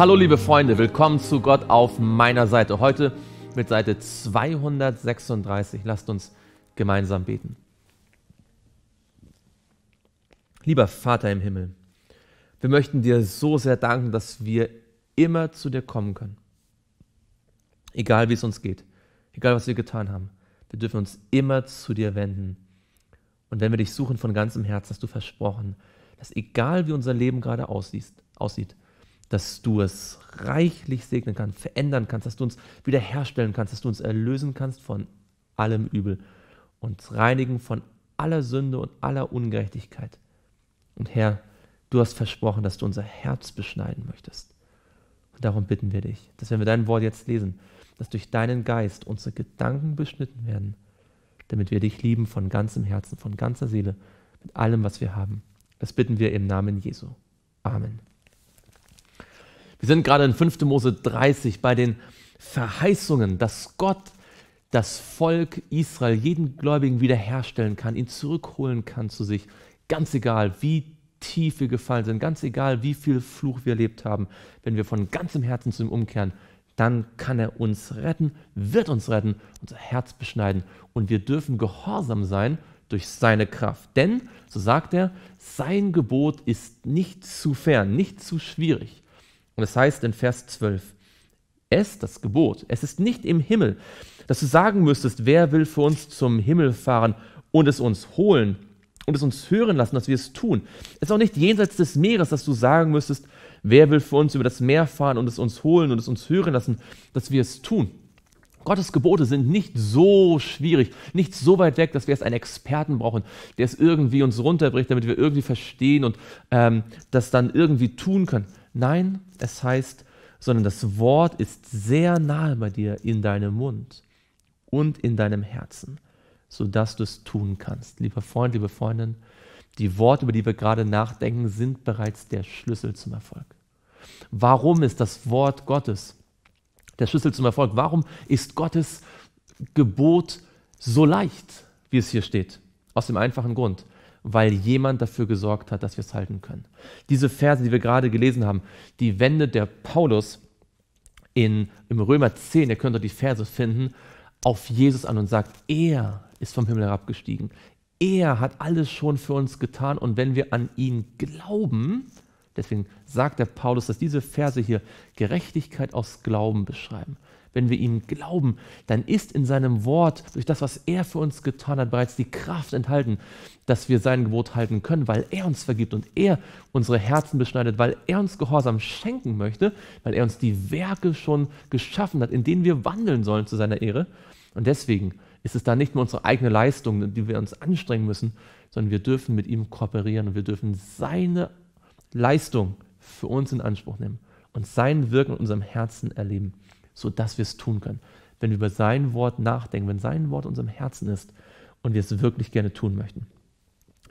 Hallo liebe Freunde, willkommen zu Gott auf meiner Seite. Heute mit Seite 236. Lasst uns gemeinsam beten. Lieber Vater im Himmel, wir möchten dir so sehr danken, dass wir immer zu dir kommen können. Egal wie es uns geht, egal was wir getan haben, wir dürfen uns immer zu dir wenden. Und wenn wir dich suchen von ganzem Herzen, hast du versprochen, dass egal wie unser Leben gerade aussieht, aussieht dass du es reichlich segnen kannst, verändern kannst, dass du uns wiederherstellen kannst, dass du uns erlösen kannst von allem Übel, uns reinigen von aller Sünde und aller Ungerechtigkeit. Und Herr, du hast versprochen, dass du unser Herz beschneiden möchtest. Und darum bitten wir dich, dass wenn wir dein Wort jetzt lesen, dass durch deinen Geist unsere Gedanken beschnitten werden, damit wir dich lieben von ganzem Herzen, von ganzer Seele, mit allem, was wir haben. Das bitten wir im Namen Jesu. Amen. Wir sind gerade in 5. Mose 30 bei den Verheißungen, dass Gott das Volk Israel, jeden Gläubigen wiederherstellen kann, ihn zurückholen kann zu sich. Ganz egal, wie tief wir gefallen sind, ganz egal, wie viel Fluch wir erlebt haben, wenn wir von ganzem Herzen zu ihm umkehren, dann kann er uns retten, wird uns retten, unser Herz beschneiden und wir dürfen gehorsam sein durch seine Kraft. Denn, so sagt er, sein Gebot ist nicht zu fern, nicht zu schwierig. Und es heißt in Vers 12, es, das Gebot, es ist nicht im Himmel, dass du sagen müsstest, wer will für uns zum Himmel fahren und es uns holen und es uns hören lassen, dass wir es tun. Es ist auch nicht jenseits des Meeres, dass du sagen müsstest, wer will für uns über das Meer fahren und es uns holen und es uns hören lassen, dass wir es tun. Gottes Gebote sind nicht so schwierig, nicht so weit weg, dass wir jetzt einen Experten brauchen, der es irgendwie uns runterbricht, damit wir irgendwie verstehen und ähm, das dann irgendwie tun können. Nein, es heißt, sondern das Wort ist sehr nahe bei dir in deinem Mund und in deinem Herzen, sodass du es tun kannst. Lieber Freund, liebe Freundin, die Worte, über die wir gerade nachdenken, sind bereits der Schlüssel zum Erfolg. Warum ist das Wort Gottes der Schlüssel zum Erfolg? Warum ist Gottes Gebot so leicht, wie es hier steht? Aus dem einfachen Grund, weil jemand dafür gesorgt hat, dass wir es halten können. Diese Verse, die wir gerade gelesen haben, die wendet der Paulus in, im Römer 10, ihr könnt dort die Verse finden, auf Jesus an und sagt, er ist vom Himmel herabgestiegen. Er hat alles schon für uns getan und wenn wir an ihn glauben, deswegen sagt der Paulus, dass diese Verse hier Gerechtigkeit aus Glauben beschreiben wenn wir ihm glauben, dann ist in seinem Wort, durch das, was er für uns getan hat, bereits die Kraft enthalten, dass wir sein Gebot halten können, weil er uns vergibt und er unsere Herzen beschneidet, weil er uns Gehorsam schenken möchte, weil er uns die Werke schon geschaffen hat, in denen wir wandeln sollen zu seiner Ehre. Und deswegen ist es da nicht nur unsere eigene Leistung, die wir uns anstrengen müssen, sondern wir dürfen mit ihm kooperieren und wir dürfen seine Leistung für uns in Anspruch nehmen und sein Wirken in unserem Herzen erleben sodass wir es tun können. Wenn wir über sein Wort nachdenken, wenn sein Wort unserem Herzen ist und wir es wirklich gerne tun möchten.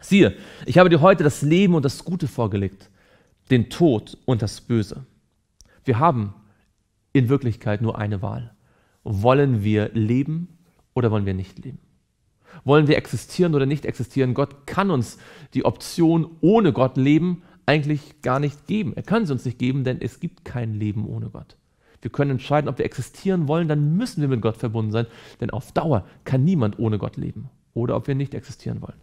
Siehe, ich habe dir heute das Leben und das Gute vorgelegt, den Tod und das Böse. Wir haben in Wirklichkeit nur eine Wahl. Wollen wir leben oder wollen wir nicht leben? Wollen wir existieren oder nicht existieren? Gott kann uns die Option ohne Gott leben eigentlich gar nicht geben. Er kann sie uns nicht geben, denn es gibt kein Leben ohne Gott. Wir können entscheiden, ob wir existieren wollen, dann müssen wir mit Gott verbunden sein, denn auf Dauer kann niemand ohne Gott leben. Oder ob wir nicht existieren wollen.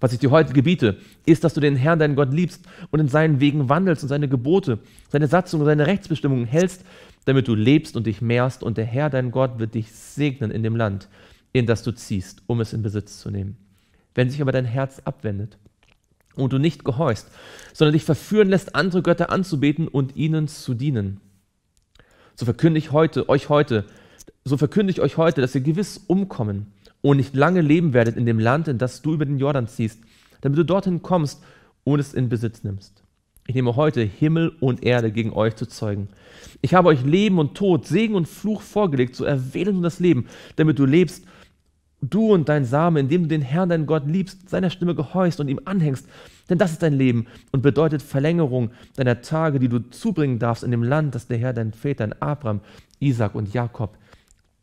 Was ich dir heute gebiete, ist, dass du den Herrn, deinen Gott liebst und in seinen Wegen wandelst und seine Gebote, seine Satzungen, seine Rechtsbestimmungen hältst, damit du lebst und dich mehrst und der Herr, dein Gott, wird dich segnen in dem Land, in das du ziehst, um es in Besitz zu nehmen. Wenn sich aber dein Herz abwendet und du nicht gehorchst, sondern dich verführen lässt, andere Götter anzubeten und ihnen zu dienen, so verkündige ich heute, euch heute, so verkündige ich euch heute, dass ihr gewiss umkommen und nicht lange leben werdet in dem Land, in das du über den Jordan ziehst, damit du dorthin kommst und es in Besitz nimmst. Ich nehme heute Himmel und Erde gegen euch zu zeugen. Ich habe euch Leben und Tod, Segen und Fluch vorgelegt, so erwähle nun das Leben, damit du lebst du und dein Same, indem du den Herrn, deinen Gott liebst, seiner Stimme gehorchst und ihm anhängst. Denn das ist dein Leben und bedeutet Verlängerung deiner Tage, die du zubringen darfst in dem Land, das der Herr, dein Väter, Abraham, Isaac und Jakob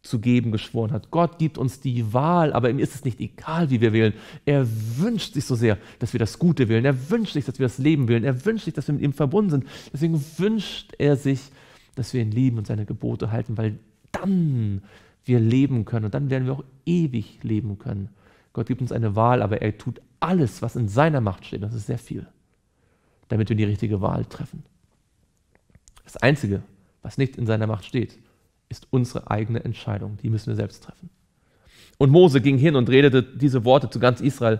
zu geben geschworen hat. Gott gibt uns die Wahl, aber ihm ist es nicht egal, wie wir wählen. Er wünscht sich so sehr, dass wir das Gute wählen. Er wünscht sich, dass wir das Leben wählen. Er wünscht sich, dass wir mit ihm verbunden sind. Deswegen wünscht er sich, dass wir ihn lieben und seine Gebote halten, weil dann wir leben können und dann werden wir auch ewig leben können. Gott gibt uns eine Wahl, aber er tut alles, was in seiner Macht steht. Das ist sehr viel, damit wir die richtige Wahl treffen. Das Einzige, was nicht in seiner Macht steht, ist unsere eigene Entscheidung. Die müssen wir selbst treffen. Und Mose ging hin und redete diese Worte zu ganz Israel.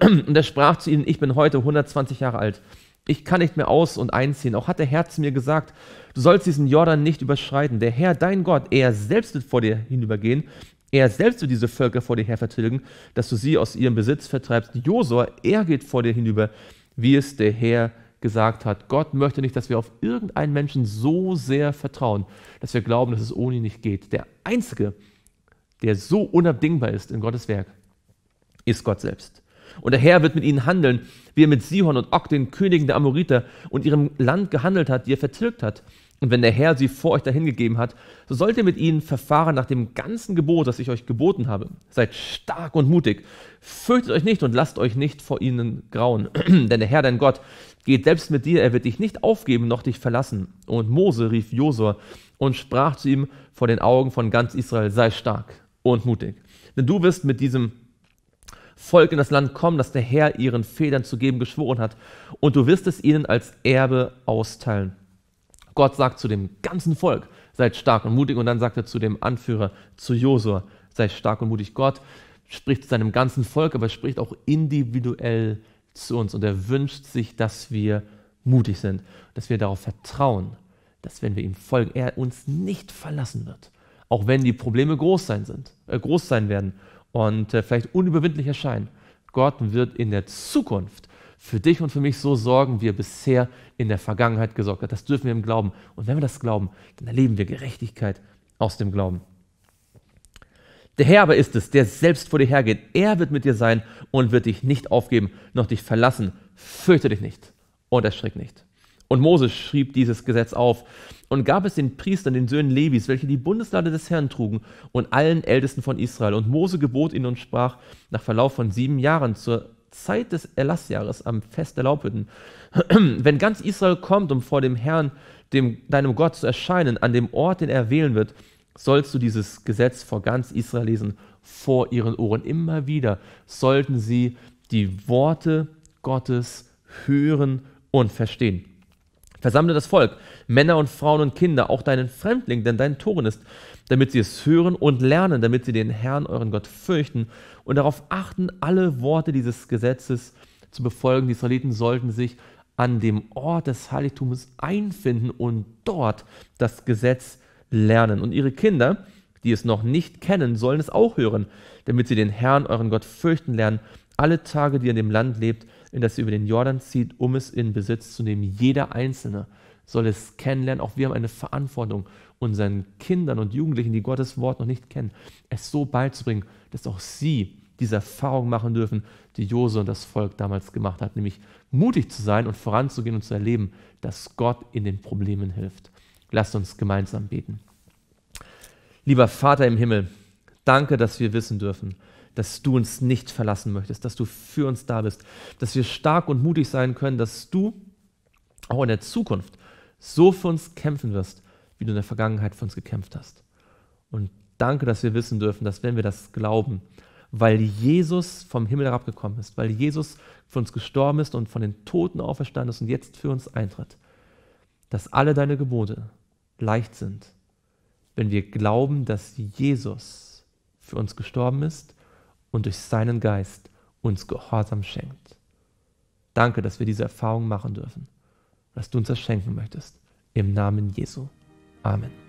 Und er sprach zu ihnen, ich bin heute 120 Jahre alt. Ich kann nicht mehr aus und einziehen. Auch hat der Herr zu mir gesagt, du sollst diesen Jordan nicht überschreiten. Der Herr, dein Gott, er selbst wird vor dir hinübergehen. Er selbst wird diese Völker vor dir her vertilgen, dass du sie aus ihrem Besitz vertreibst. Josua, er geht vor dir hinüber, wie es der Herr gesagt hat. Gott möchte nicht, dass wir auf irgendeinen Menschen so sehr vertrauen, dass wir glauben, dass es ohne ihn nicht geht. Der Einzige, der so unabdingbar ist in Gottes Werk, ist Gott selbst. Und der Herr wird mit ihnen handeln, wie er mit Sihon und Og, den Königen der Amoriter, und ihrem Land gehandelt hat, die er vertilgt hat. Und wenn der Herr sie vor euch dahingegeben hat, so sollt ihr mit ihnen verfahren nach dem ganzen Gebot, das ich euch geboten habe. Seid stark und mutig. Fürchtet euch nicht und lasst euch nicht vor ihnen grauen. Denn der Herr, dein Gott, geht selbst mit dir. Er wird dich nicht aufgeben noch dich verlassen. Und Mose rief Josua und sprach zu ihm vor den Augen von ganz Israel, sei stark und mutig. Denn du wirst mit diesem Volk in das Land kommen, das der Herr ihren Vätern zu geben geschworen hat, und du wirst es ihnen als Erbe austeilen. Gott sagt zu dem ganzen Volk, seid stark und mutig, und dann sagt er zu dem Anführer, zu Josua, seid stark und mutig. Gott spricht zu seinem ganzen Volk, aber spricht auch individuell zu uns, und er wünscht sich, dass wir mutig sind, dass wir darauf vertrauen, dass wenn wir ihm folgen, er uns nicht verlassen wird, auch wenn die Probleme groß sein sind, äh, groß sein werden und äh, vielleicht unüberwindlich erscheinen. Gott wird in der Zukunft für dich und für mich so sorgen, wie er bisher in der Vergangenheit gesorgt hat. Das dürfen wir im Glauben. Und wenn wir das glauben, dann erleben wir Gerechtigkeit aus dem Glauben. Der Herr aber ist es, der selbst vor dir hergeht. Er wird mit dir sein und wird dich nicht aufgeben, noch dich verlassen. Fürchte dich nicht und erschrick nicht. Und Moses schrieb dieses Gesetz auf und gab es den Priestern, den Söhnen Levis, welche die Bundeslade des Herrn trugen, und allen Ältesten von Israel. Und Mose gebot ihnen und sprach nach Verlauf von sieben Jahren zur Zeit des Erlassjahres am Fest der Laubhütten, wenn ganz Israel kommt, um vor dem Herrn, dem, deinem Gott zu erscheinen, an dem Ort, den er wählen wird, sollst du dieses Gesetz vor ganz Israel lesen, vor ihren Ohren. Immer wieder sollten sie die Worte Gottes hören und verstehen. Versammle das Volk, Männer und Frauen und Kinder, auch deinen Fremdling, denn dein Toren ist, damit sie es hören und lernen, damit sie den Herrn, euren Gott, fürchten und darauf achten, alle Worte dieses Gesetzes zu befolgen. Die Israeliten sollten sich an dem Ort des Heiligtums einfinden und dort das Gesetz lernen. Und ihre Kinder, die es noch nicht kennen, sollen es auch hören, damit sie den Herrn, euren Gott, fürchten lernen, alle Tage, die ihr in dem Land lebt, in das ihr über den Jordan zieht, um es in Besitz zu nehmen. Jeder Einzelne soll es kennenlernen. Auch wir haben eine Verantwortung, unseren Kindern und Jugendlichen, die Gottes Wort noch nicht kennen, es so beizubringen, dass auch sie diese Erfahrung machen dürfen, die Jose und das Volk damals gemacht hat, nämlich mutig zu sein und voranzugehen und zu erleben, dass Gott in den Problemen hilft. Lasst uns gemeinsam beten. Lieber Vater im Himmel, danke, dass wir wissen dürfen, dass du uns nicht verlassen möchtest, dass du für uns da bist, dass wir stark und mutig sein können, dass du auch in der Zukunft so für uns kämpfen wirst, wie du in der Vergangenheit für uns gekämpft hast. Und danke, dass wir wissen dürfen, dass wenn wir das glauben, weil Jesus vom Himmel herabgekommen ist, weil Jesus für uns gestorben ist und von den Toten auferstanden ist und jetzt für uns eintritt, dass alle deine Gebote leicht sind, wenn wir glauben, dass Jesus für uns gestorben ist und durch seinen Geist uns Gehorsam schenkt. Danke, dass wir diese Erfahrung machen dürfen, dass du uns das schenken möchtest. Im Namen Jesu. Amen.